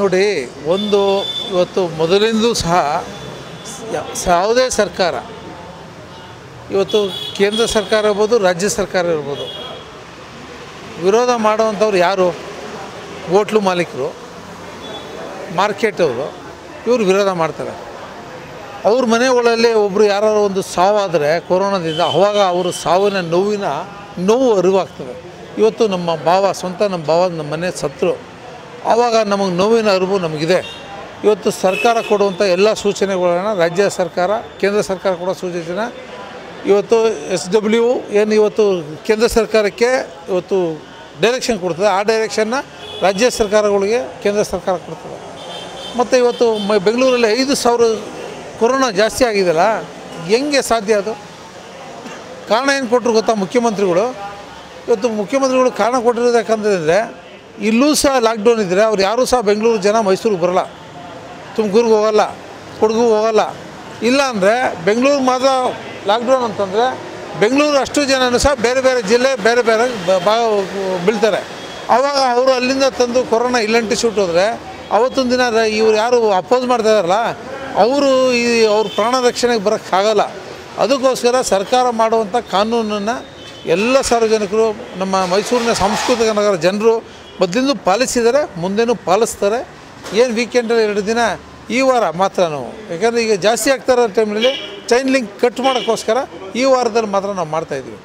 ನೋಡಿ, ಒಂದು ಇವತ್ತು ಮೊದಲಿಂದಲೂ ಸಹ ಯಾವುದೇ ಸರ್ಕಾರ, ಇವತ್ತು ಕೇಂದ್ರ ಸರ್ಕಾರ ಇರ್ಬೋದು, ರಾಜ್ಯ ಸರ್ಕಾರ ಇರ್ಬೋದು, ವಿರೋಧ ಮಾಡುವಂಥವ್ರು ಯಾರು? ಹೋಟ್ಲು ಮಾಲೀಕರು, ಮಾರ್ಕೆಟ್ ಅವರು, ಇವರು ವಿರೋಧ ಮಾಡ್ತಾರೆ. ಅವ್ರ ಮನೆಗಳಲ್ಲಿ ಒಬ್ಬರು ಯಾರು ಒಂದು ಸಾವಾದರೆ, ಕೊರೋನಾದಿಂದ ಅವಾಗ ಅವರು ಸಾವಿನ ನೋವಿನ ನೋವು ಅರಿವಾಗ್ತದೆ. ಇವತ್ತು ನಮ್ಮ ಭಾವ, ಸ್ವಂತ ನಮ್ಮ ಭಾವ, ನಮ್ಮ ಮನೆ ಸತ್ರು ಆವಾಗ ನಮಗೆ ನೋವಿನ ಅರಿವು ನಮಗಿದೆ. ಇವತ್ತು ಸರ್ಕಾರ ಕೊಡುವಂಥ ಎಲ್ಲ ಸೂಚನೆಗಳನ್ನ ರಾಜ್ಯ ಸರ್ಕಾರ, ಕೇಂದ್ರ ಸರ್ಕಾರ ಕೊಡೋ ಸೂಚನೆ ಇವತ್ತು ಎಸ್ ಡಬ್ಲ್ಯೂ ಏನು ಇವತ್ತು ಕೇಂದ್ರ ಸರ್ಕಾರಕ್ಕೆ ಇವತ್ತು ಡೈರೆಕ್ಷನ್ ಕೊಡ್ತದೆ. ಆ ಡೈರೆಕ್ಷನ್ನ ರಾಜ್ಯ ಸರ್ಕಾರಗಳಿಗೆ ಕೇಂದ್ರ ಸರ್ಕಾರ ಕೊಡ್ತದೆ. ಮತ್ತು ಇವತ್ತು ಮ, ಬೆಂಗಳೂರಲ್ಲಿ ಐದು ಸಾವಿರ ಕೊರೋನಾ ಜಾಸ್ತಿ ಆಗಿದೆಯಲ್ಲ ಹೆಂಗೆ ಸಾಧ್ಯ ಅದು? ಕಾರಣ ಏನು ಕೊಟ್ಟರು ಗೊತ್ತಾ ಮುಖ್ಯಮಂತ್ರಿಗಳು? ಇವತ್ತು ಮುಖ್ಯಮಂತ್ರಿಗಳು ಕಾರಣ ಕೊಟ್ಟಿರೋದು ಯಾಕಂತಂದರೆ ಇಲ್ಲೂ ಸಹ ಲಾಕ್ಡೌನ್ ಇದ್ದರೆ ಅವ್ರು ಯಾರೂ ಸಹ ಬೆಂಗಳೂರು ಜನ ಮೈಸೂರಿಗೆ ಬರಲ್ಲ. ತುಮಕೂರಿಗೆ ಹೋಗಲ್ಲ, ಕೊಡಗು ಹೋಗಲ್ಲ. ಇಲ್ಲ ಅಂದರೆ ಬೆಂಗಳೂರು ಮಾತ್ರ ಲಾಕ್ಡೌನ್ ಅಂತಂದರೆ ಬೆಂಗಳೂರು ಅಷ್ಟು ಜನನೂ ಸಹ ಬೇರೆ ಬೇರೆ ಜಿಲ್ಲೆ, ಬೇರೆ ಬೇರೆ ಭಾಗ ಬೀಳ್ತಾರೆ. ಆವಾಗ ಅವರು ಅಲ್ಲಿಂದ ತಂದು ಕೊರೋನಾ ಇಲ್ಲಂಟಿಸ್ಬಿಟ್ಟು ಹೋದರೆ ಅವತ್ತೊಂದು ದಿನ ಇವ್ರು ಯಾರು ಅಪೋಸ್ ಮಾಡ್ತಾ ಇದಾರಲ್ಲ ಅವರು ಈ ಅವ್ರ ಪ್ರಾಣ ರಕ್ಷಣೆಗೆ ಬರೋಕ್ಕಾಗಲ್ಲ ಅದಕ್ಕೋಸ್ಕರ ಸರ್ಕಾರ ಮಾಡುವಂಥ ಕಾನೂನನ್ನು ಎಲ್ಲ ಸಾರ್ವಜನಿಕರು, ನಮ್ಮ ಮೈಸೂರಿನ ಸಾಂಸ್ಕೃತಿಕ ನಗರ ಜನರು ಮೊದಲಿಂದ ಪಾಲಿಸಿದ್ದಾರೆ ಮುಂದೆನೂ ಪಾಲಿಸ್ತಾರೆ ಏನು ವೀಕೆಂಡಲ್ಲಿ ಎರಡು ದಿನ, ಈ ವಾರ ಮಾತ್ರ ನಾವು. ಯಾಕಂದರೆ ಈಗ ಜಾಸ್ತಿ ಆಗ್ತಾ ಇರೋ ಟೈಮ್ನಲ್ಲಿ ಚೈನ್ ಲಿಂಕ್ ಕಟ್ ಮಾಡೋಕ್ಕೋಸ್ಕರ ಈ ವಾರದಲ್ಲಿ ಮಾತ್ರ ನಾವು ಮಾಡ್ತಾಯಿದ್ವಿ